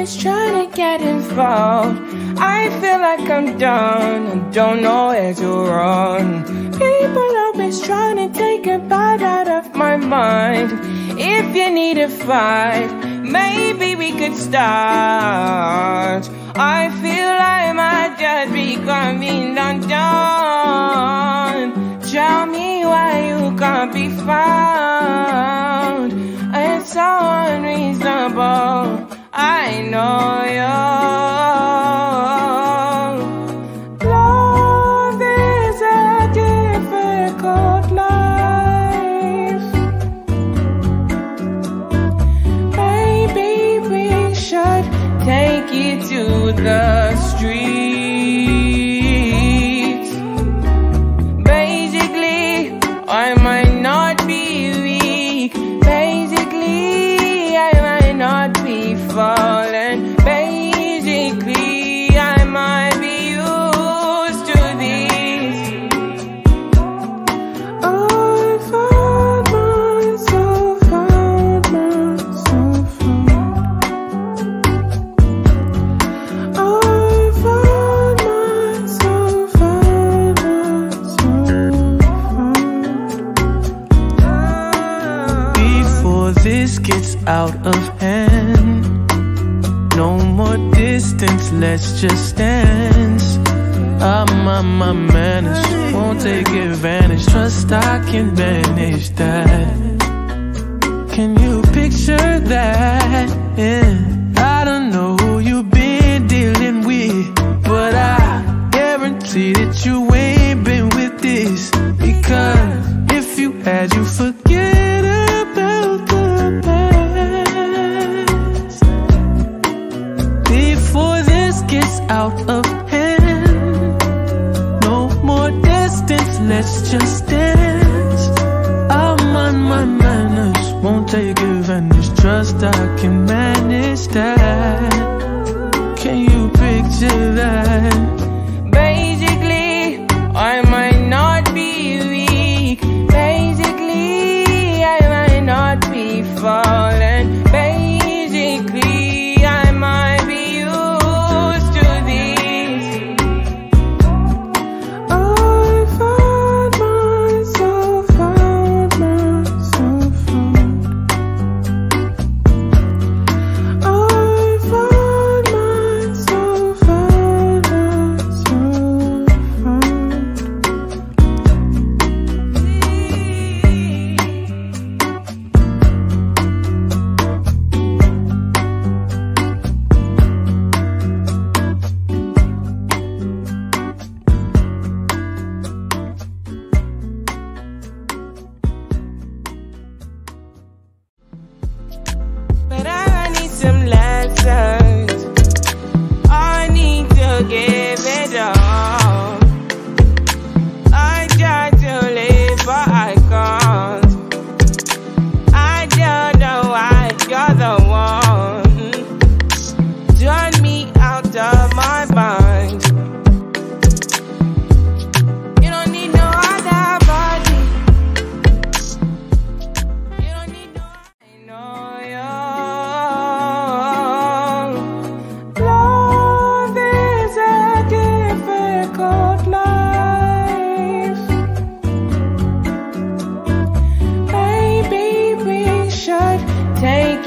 always trying to get involved. I feel like I'm done and don't know where to run. People always trying to take a bite out of my mind. If you need a fight, maybe we could start. I feel like might just be coming undone. Tell me why you can't be found. Love is a difficult life. Maybe we should take you to the streets. Basically, I might not be weak. Basically, I might not be falling. Out of hand, no more distance, let's just dance. Ah, I'm on my manners, won't take advantage. Trust I can manage that. Can you picture that? Yeah. I don't know who you've been dealing with, but I guarantee that you ain't let's just dance. I'm on oh, my manners, won't take advantage. Trust I can manage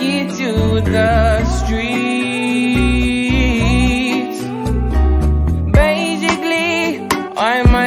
take to the streets. Basically, I might